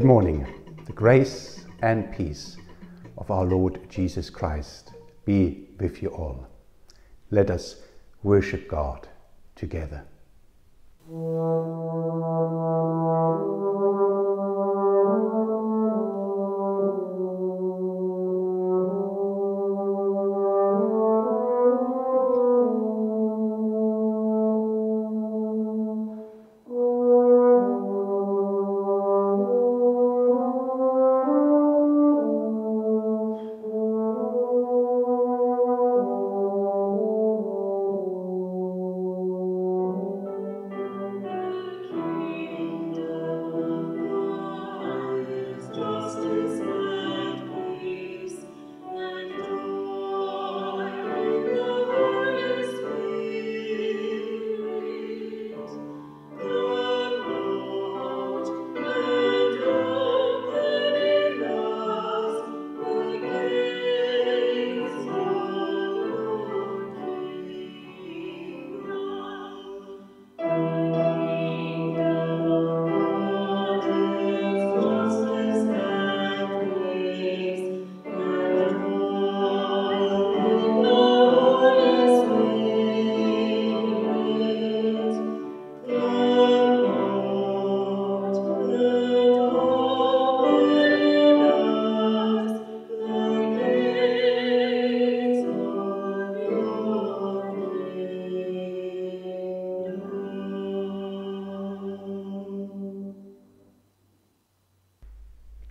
Good morning. The grace and peace of our Lord Jesus Christ be with you all. Let us worship God together.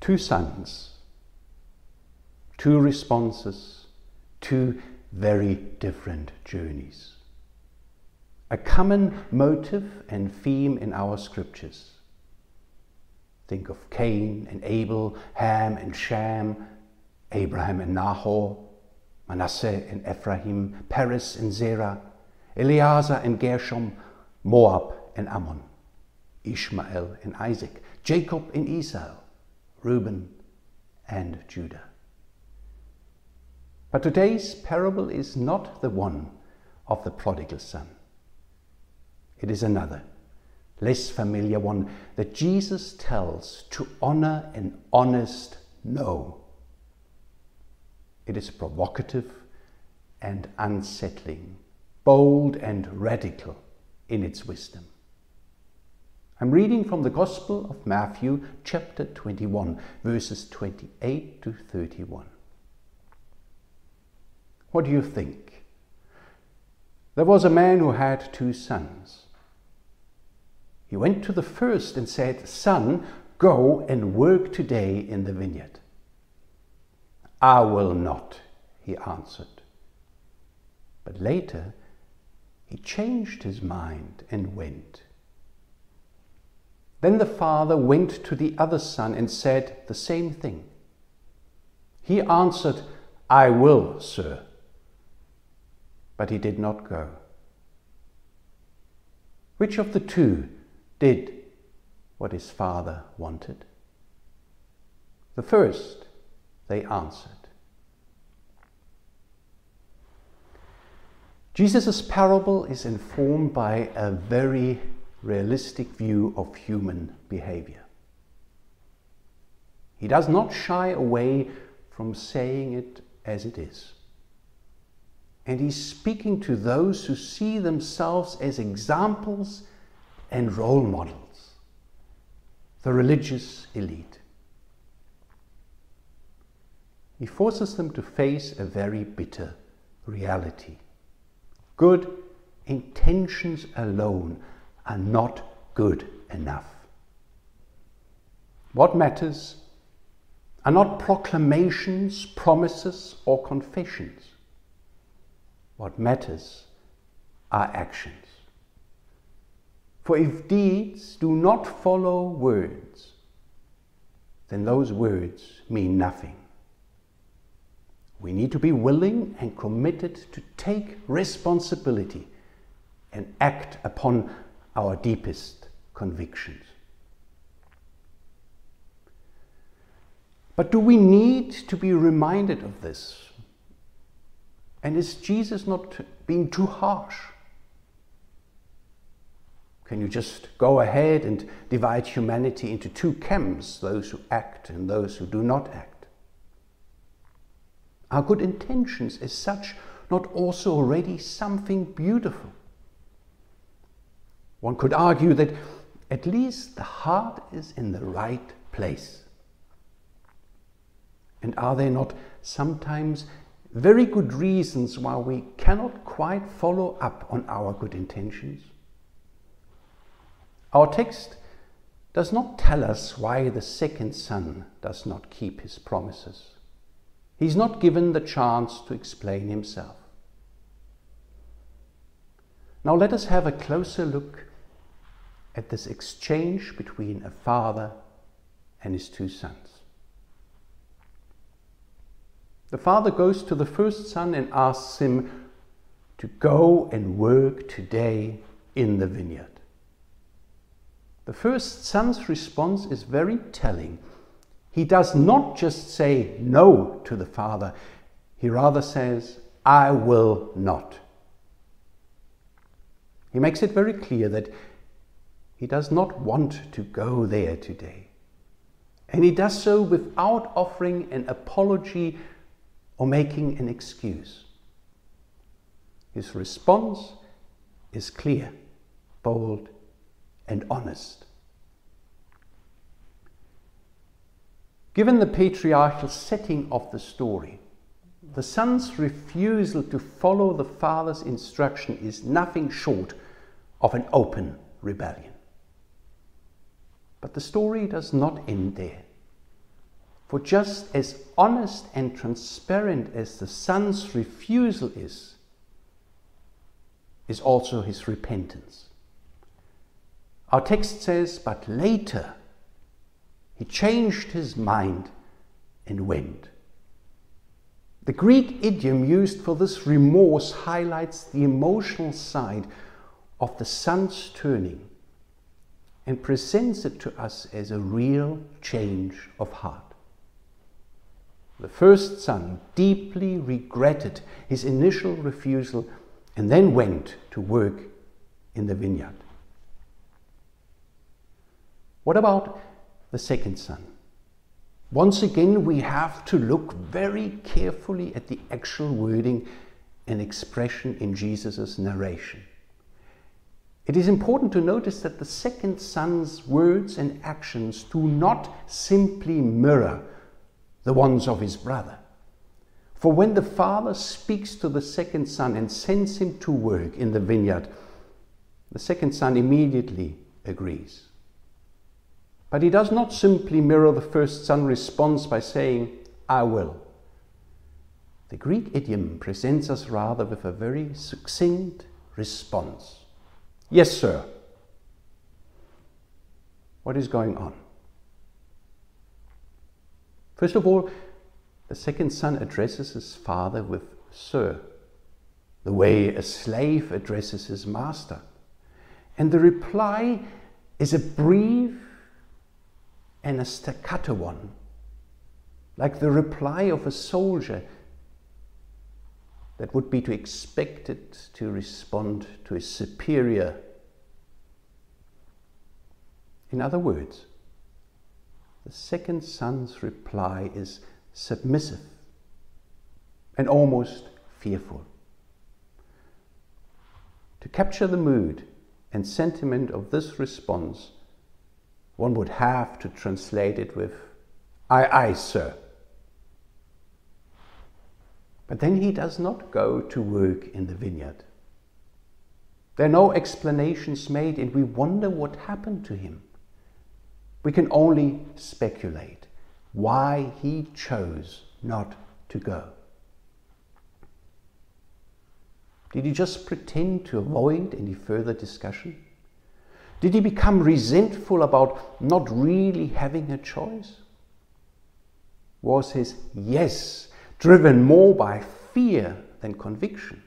Two sons, two responses, two very different journeys. A common motive and theme in our scriptures. Think of Cain and Abel, Ham and Shem, Abraham and Nahor, Manasseh and Ephraim, Perez and Zerah, Eleazar and Gershom, Moab and Ammon, Ishmael and Isaac, Jacob and Esau, Reuben, and Judah. But today's parable is not the one of the prodigal son. It is another, less familiar one that Jesus tells to honor an honest no. It is provocative and unsettling, bold and radical in its wisdom. I'm reading from the Gospel of Matthew, chapter 21, verses 28 to 31. What do you think? There was a man who had two sons. He went to the first and said, Son, go and work today in the vineyard. I will not, he answered. But later he changed his mind and went. Then the father went to the other son and said the same thing. He answered, I will, sir. But he did not go. Which of the two did what his father wanted? The first, they answered. Jesus' parable is informed by a very realistic view of human behavior. He does not shy away from saying it as it is. And he's speaking to those who see themselves as examples and role models, the religious elite. He forces them to face a very bitter reality. Good intentions alone are not good enough. What matters are not proclamations, promises, or confessions. What matters are actions. For if deeds do not follow words, then those words mean nothing. We need to be willing and committed to take responsibility and act upon our deepest convictions. But do we need to be reminded of this? And is Jesus not being too harsh? Can you just go ahead and divide humanity into two camps, those who act and those who do not act? Are good intentions as such not also already something beautiful? One could argue that at least the heart is in the right place. And are there not sometimes very good reasons why we cannot quite follow up on our good intentions? Our text does not tell us why the second son does not keep his promises. He's not given the chance to explain himself. Now let us have a closer look at this exchange between a father and his two sons. The father goes to the first son and asks him to go and work today in the vineyard. The first son's response is very telling. He does not just say no to the father, he rather says, I will not. He makes it very clear that he does not want to go there today. And he does so without offering an apology or making an excuse. His response is clear, bold, and honest. Given the patriarchal setting of the story, the son's refusal to follow the father's instruction is nothing short of an open rebellion. But the story does not end there. For just as honest and transparent as the son's refusal is, is also his repentance. Our text says, But later he changed his mind and went. The Greek idiom used for this remorse highlights the emotional side of the son's turning and presents it to us as a real change of heart. The first son deeply regretted his initial refusal and then went to work in the vineyard. What about the second son? Once again, we have to look very carefully at the actual wording and expression in Jesus' narration. It is important to notice that the second son's words and actions do not simply mirror the ones of his brother. For when the father speaks to the second son and sends him to work in the vineyard, the second son immediately agrees. But he does not simply mirror the first son's response by saying, I will. The Greek idiom presents us rather with a very succinct response. Yes, sir. What is going on? First of all, the second son addresses his father with sir, the way a slave addresses his master. And the reply is a brief and a staccato one, like the reply of a soldier that would be to expect it to respond to a superior. In other words, the second son's reply is submissive and almost fearful. To capture the mood and sentiment of this response, one would have to translate it with, Aye, aye, sir. But then he does not go to work in the vineyard. There are no explanations made, and we wonder what happened to him. We can only speculate why he chose not to go. Did he just pretend to avoid any further discussion? Did he become resentful about not really having a choice? Was his yes driven more by fear than conviction?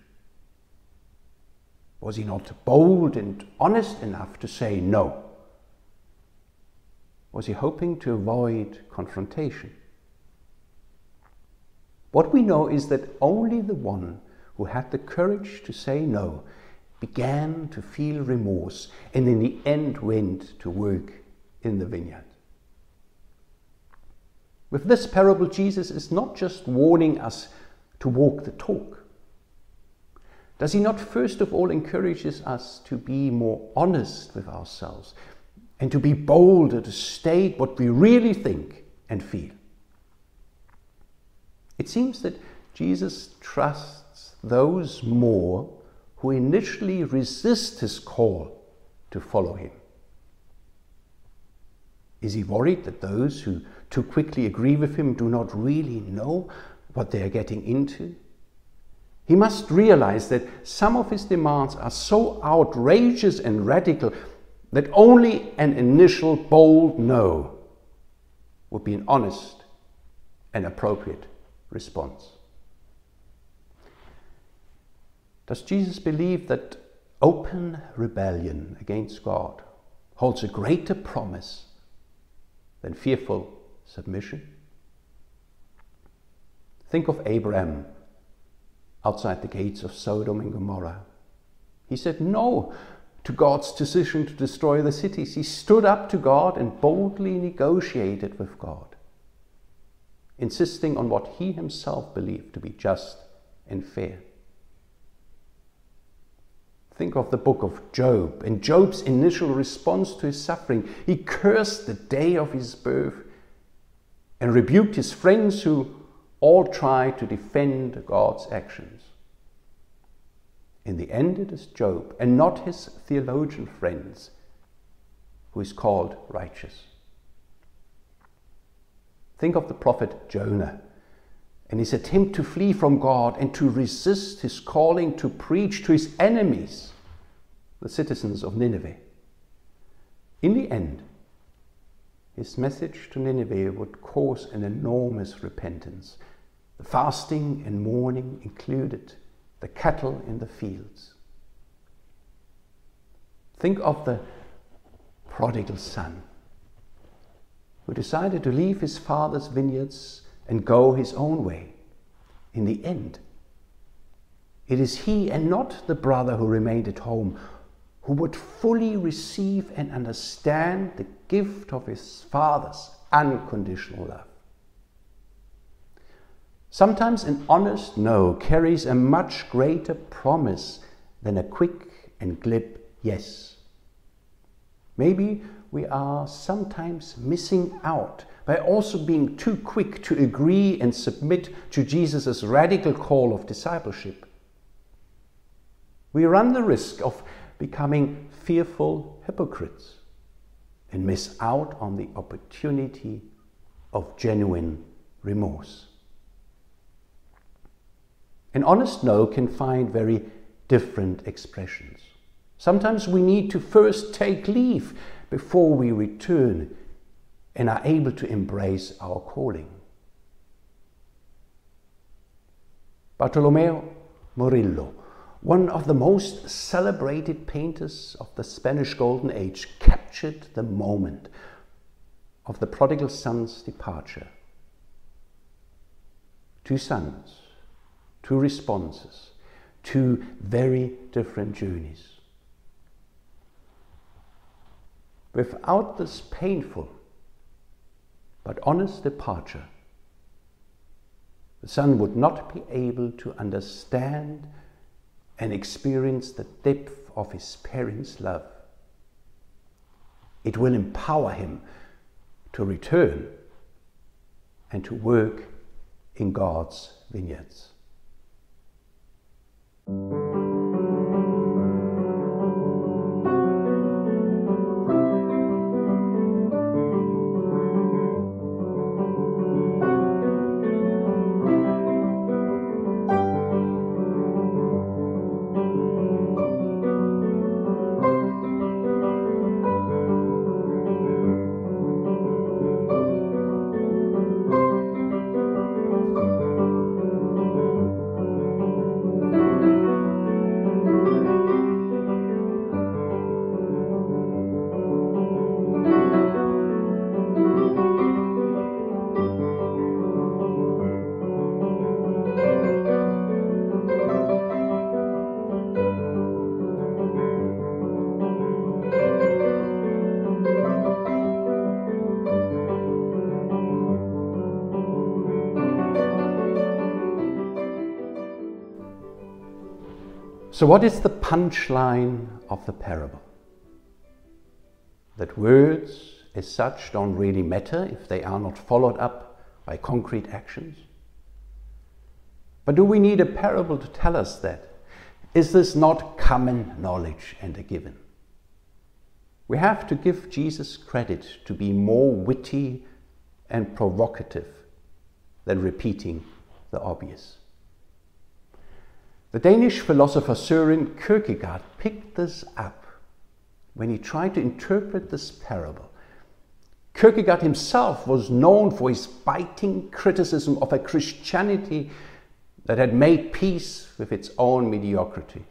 Was he not bold and honest enough to say no? Was he hoping to avoid confrontation? What we know is that only the one who had the courage to say no began to feel remorse and in the end went to work in the vineyard. With this parable, Jesus is not just warning us to walk the talk. Does he not first of all encourages us to be more honest with ourselves and to be bolder to state what we really think and feel? It seems that Jesus trusts those more who initially resist his call to follow him. Is he worried that those who too quickly agree with him do not really know what they are getting into? He must realize that some of his demands are so outrageous and radical that only an initial bold no would be an honest and appropriate response. Does Jesus believe that open rebellion against God holds a greater promise than fearful submission? Think of Abraham outside the gates of Sodom and Gomorrah. He said no to God's decision to destroy the cities. He stood up to God and boldly negotiated with God, insisting on what he himself believed to be just and fair. Think of the book of Job and Job's initial response to his suffering. He cursed the day of his birth and rebuked his friends who all tried to defend God's actions. In the end, it is Job and not his theologian friends who is called righteous. Think of the prophet Jonah and his attempt to flee from God and to resist his calling to preach to his enemies, the citizens of Nineveh. In the end, his message to Nineveh would cause an enormous repentance the fasting and mourning included the cattle in the fields. Think of the prodigal son who decided to leave his father's vineyards and go his own way. In the end, it is he and not the brother who remained at home who would fully receive and understand the gift of his father's unconditional love. Sometimes an honest no carries a much greater promise than a quick and glib yes. Maybe we are sometimes missing out by also being too quick to agree and submit to Jesus' radical call of discipleship. We run the risk of becoming fearful hypocrites and miss out on the opportunity of genuine remorse. An honest no can find very different expressions. Sometimes we need to first take leave before we return and are able to embrace our calling. Bartolomeo Murillo, one of the most celebrated painters of the Spanish Golden Age, captured the moment of the prodigal son's departure. Two sons two responses, two very different journeys. Without this painful but honest departure, the son would not be able to understand and experience the depth of his parents' love. It will empower him to return and to work in God's vineyards. So, what is the punchline of the parable? That words as such don't really matter if they are not followed up by concrete actions? But do we need a parable to tell us that? Is this not common knowledge and a given? We have to give Jesus credit to be more witty and provocative than repeating the obvious. The Danish philosopher Søren Kierkegaard picked this up when he tried to interpret this parable. Kierkegaard himself was known for his biting criticism of a Christianity that had made peace with its own mediocrity.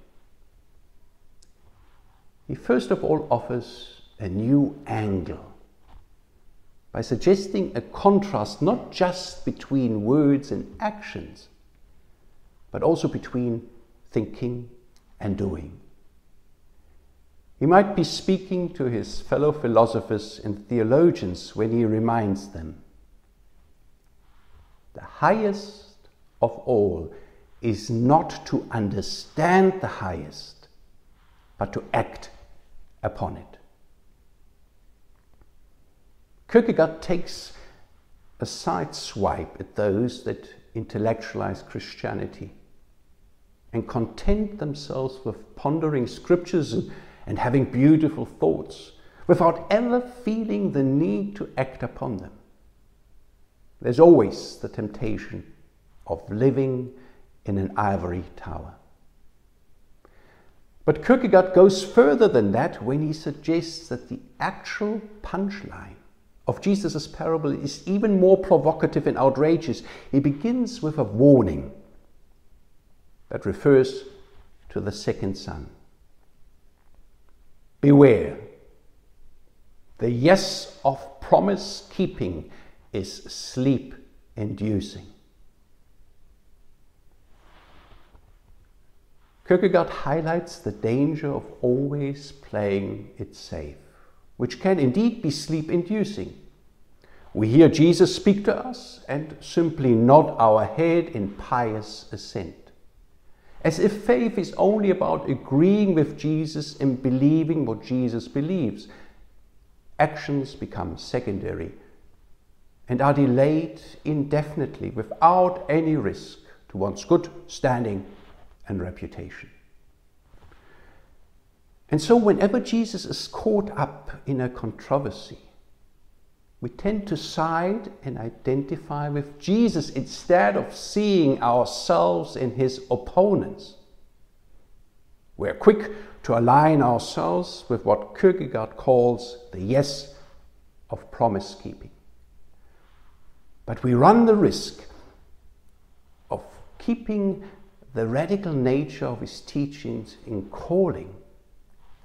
He first of all offers a new angle by suggesting a contrast not just between words and actions, but also between thinking and doing. He might be speaking to his fellow philosophers and theologians when he reminds them the highest of all is not to understand the highest, but to act upon it. Kierkegaard takes a side swipe at those that intellectualize Christianity and content themselves with pondering scriptures and, and having beautiful thoughts without ever feeling the need to act upon them. There's always the temptation of living in an ivory tower. But Kierkegaard goes further than that when he suggests that the actual punchline of Jesus' parable is even more provocative and outrageous. He begins with a warning that refers to the second son. Beware, the yes of promise keeping is sleep inducing. Kierkegaard highlights the danger of always playing it safe, which can indeed be sleep inducing. We hear Jesus speak to us and simply nod our head in pious assent. As if faith is only about agreeing with Jesus and believing what Jesus believes. Actions become secondary and are delayed indefinitely without any risk to one's good standing and reputation. And so, whenever Jesus is caught up in a controversy, we tend to side and identify with Jesus instead of seeing ourselves in his opponents. We're quick to align ourselves with what Kierkegaard calls the yes of promise keeping. But we run the risk of keeping the radical nature of his teachings in calling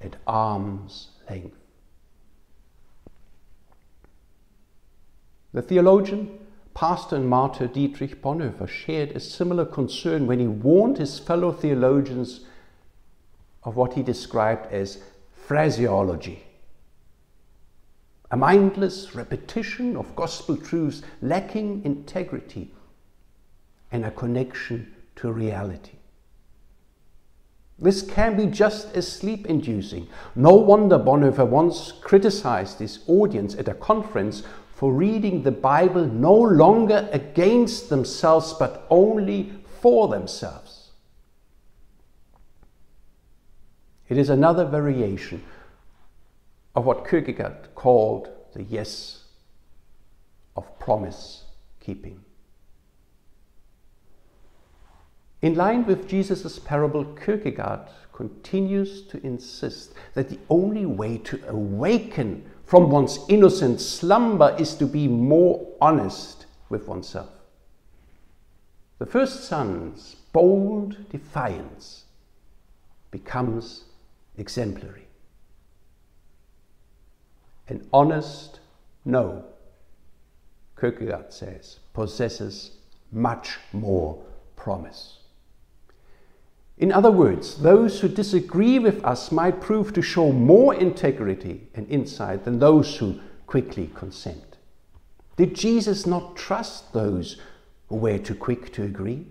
at arm's length. The theologian, pastor, and martyr Dietrich Bonhoeffer shared a similar concern when he warned his fellow theologians of what he described as phraseology a mindless repetition of gospel truths lacking integrity and a connection to reality. This can be just as sleep inducing. No wonder Bonhoeffer once criticized his audience at a conference for reading the Bible no longer against themselves but only for themselves. It is another variation of what Kierkegaard called the yes of promise keeping. In line with Jesus' parable, Kierkegaard continues to insist that the only way to awaken from one's innocent slumber is to be more honest with oneself. The first son's bold defiance becomes exemplary. An honest no, Kierkegaard says, possesses much more promise. In other words, those who disagree with us might prove to show more integrity and insight than those who quickly consent. Did Jesus not trust those who were too quick to agree?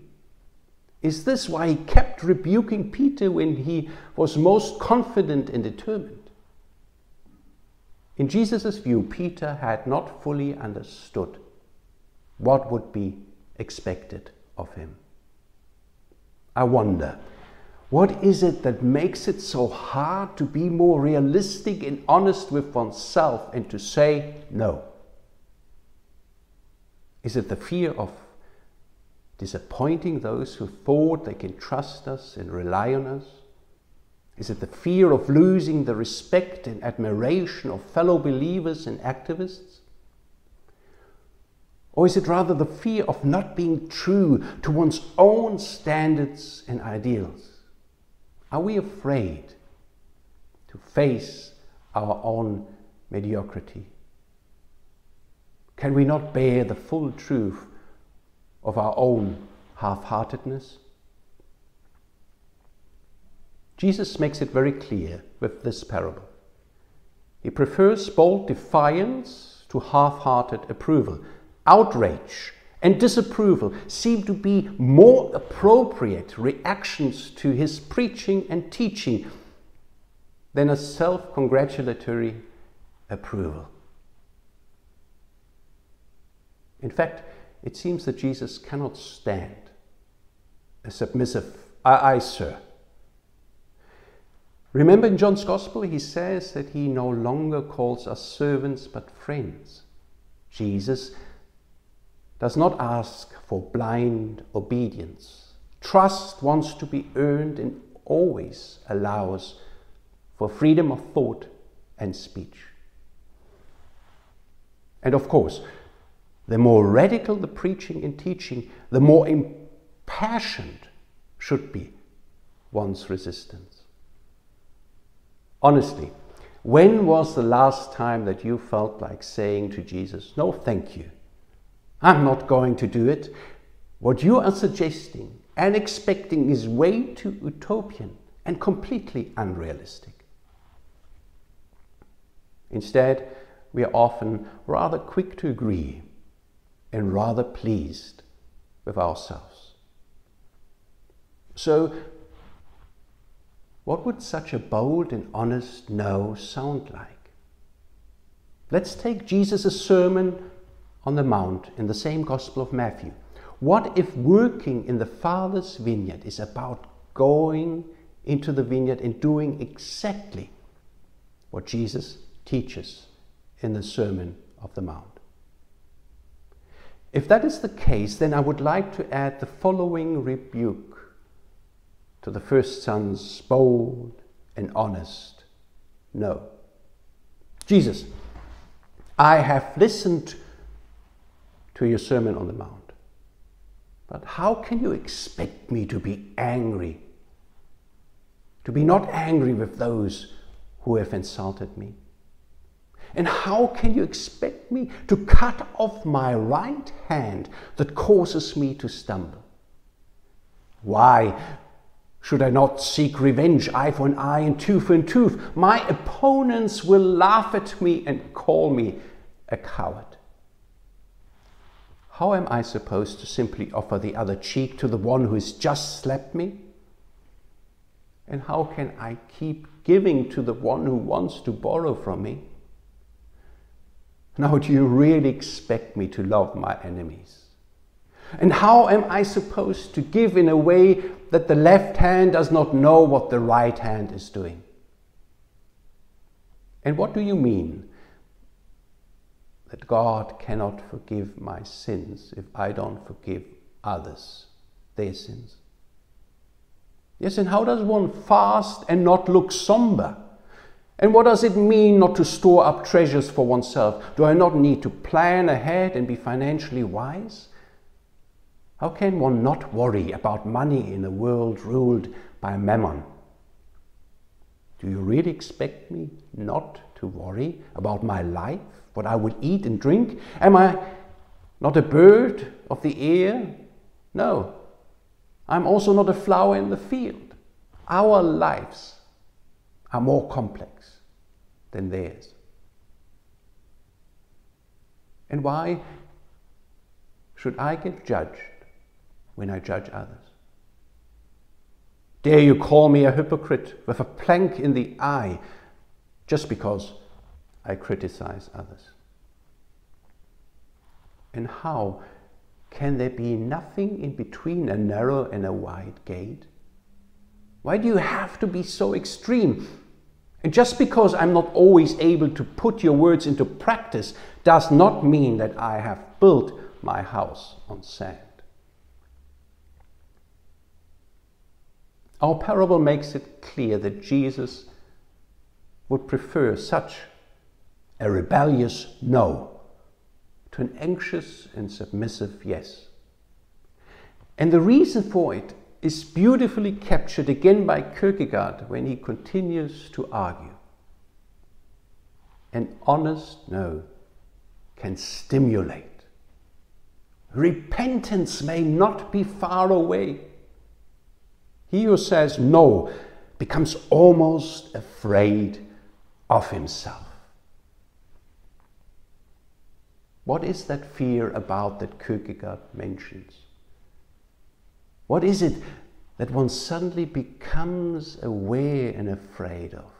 Is this why he kept rebuking Peter when he was most confident and determined? In Jesus' view, Peter had not fully understood what would be expected of him. I wonder, what is it that makes it so hard to be more realistic and honest with oneself and to say no? Is it the fear of disappointing those who thought they can trust us and rely on us? Is it the fear of losing the respect and admiration of fellow believers and activists? Or is it rather the fear of not being true to one's own standards and ideals? Are we afraid to face our own mediocrity? Can we not bear the full truth of our own half heartedness? Jesus makes it very clear with this parable. He prefers bold defiance to half hearted approval. Outrage and disapproval seem to be more appropriate reactions to his preaching and teaching than a self congratulatory approval. In fact, it seems that Jesus cannot stand a submissive, aye, aye, sir. Remember in John's Gospel, he says that he no longer calls us servants but friends. Jesus does not ask for blind obedience. Trust wants to be earned and always allows for freedom of thought and speech. And of course, the more radical the preaching and teaching, the more impassioned should be one's resistance. Honestly, when was the last time that you felt like saying to Jesus, No, thank you? I'm not going to do it. What you are suggesting and expecting is way too utopian and completely unrealistic. Instead, we are often rather quick to agree and rather pleased with ourselves. So, what would such a bold and honest no sound like? Let's take Jesus' sermon on the Mount in the same Gospel of Matthew. What if working in the Father's vineyard is about going into the vineyard and doing exactly what Jesus teaches in the Sermon of the Mount? If that is the case, then I would like to add the following rebuke to the first son's bold and honest no. Jesus, I have listened to your Sermon on the Mount, but how can you expect me to be angry? To be not angry with those who have insulted me? And how can you expect me to cut off my right hand that causes me to stumble? Why should I not seek revenge, eye for an eye and tooth for a tooth? My opponents will laugh at me and call me a coward. How am I supposed to simply offer the other cheek to the one who has just slapped me? And how can I keep giving to the one who wants to borrow from me? Now, do you really expect me to love my enemies? And how am I supposed to give in a way that the left hand does not know what the right hand is doing? And what do you mean that God cannot forgive my sins if I don't forgive others their sins? Yes, and how does one fast and not look somber? And what does it mean not to store up treasures for oneself? Do I not need to plan ahead and be financially wise? How can one not worry about money in a world ruled by mammon? Do you really expect me not to worry about my life, what I will eat and drink? Am I not a bird of the air? No, I'm also not a flower in the field. Our lives are more complex than theirs. And why should I get judged when I judge others? Dare you call me a hypocrite with a plank in the eye just because I criticize others? And how can there be nothing in between a narrow and a wide gate? Why do you have to be so extreme? And just because I'm not always able to put your words into practice does not mean that I have built my house on sand. Our parable makes it clear that Jesus would prefer such a rebellious no to an anxious and submissive yes. And the reason for it is beautifully captured again by Kierkegaard when he continues to argue. An honest no can stimulate. Repentance may not be far away. He who says no becomes almost afraid of himself. What is that fear about that Kierkegaard mentions? What is it that one suddenly becomes aware and afraid of?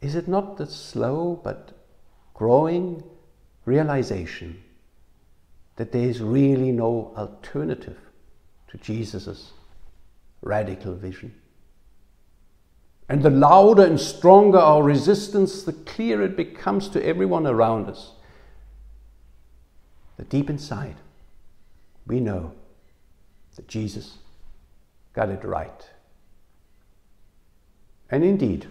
Is it not the slow but growing realization that there is really no alternative to Jesus' radical vision? And the louder and stronger our resistance, the clearer it becomes to everyone around us. That deep inside, we know that Jesus got it right. And indeed,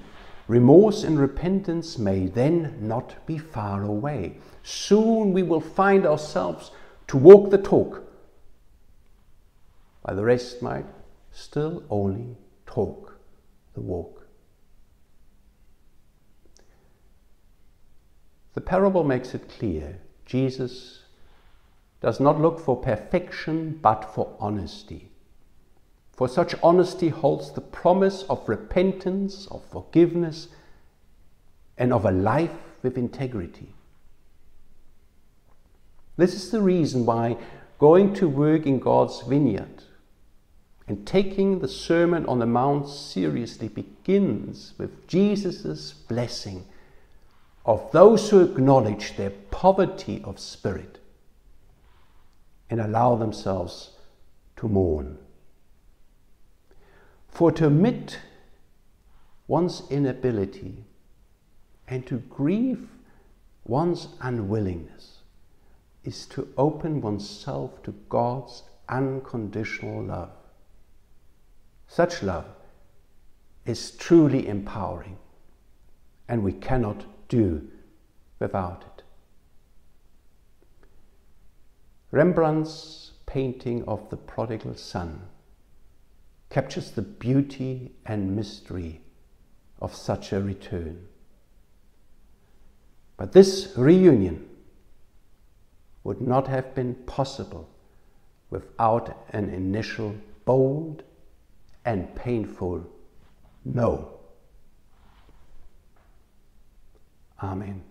remorse and repentance may then not be far away. Soon we will find ourselves to walk the talk, while the rest might still only talk the walk. The parable makes it clear Jesus does not look for perfection but for honesty. For such honesty holds the promise of repentance, of forgiveness, and of a life with integrity. This is the reason why going to work in God's vineyard and taking the Sermon on the Mount seriously begins with Jesus' blessing of those who acknowledge their poverty of spirit and allow themselves to mourn. For to admit one's inability and to grieve one's unwillingness is to open oneself to God's unconditional love. Such love is truly empowering, and we cannot do without it. Rembrandt's painting of the prodigal son captures the beauty and mystery of such a return. But this reunion would not have been possible without an initial bold and painful no. Amen.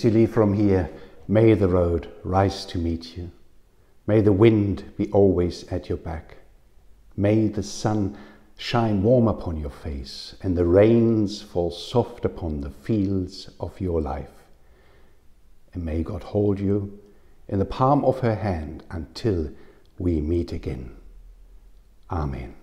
As you leave from here, may the road rise to meet you. May the wind be always at your back. May the sun shine warm upon your face and the rains fall soft upon the fields of your life. And may God hold you in the palm of her hand until we meet again. Amen.